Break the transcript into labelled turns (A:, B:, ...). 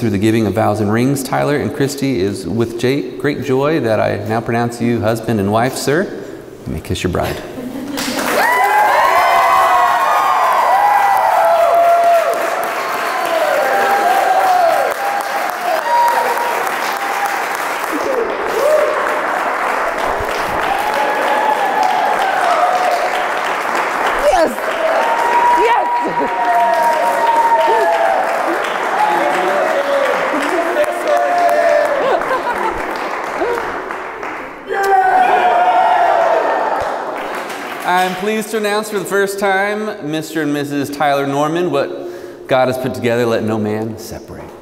A: through the giving of vows and rings, Tyler and Kristi, is with great joy that I now pronounce you husband and wife, sir. You may kiss your bride. I'm pleased to announce for the first time, Mr. and Mrs. Tyler Norman, what God has put together, let no man separate.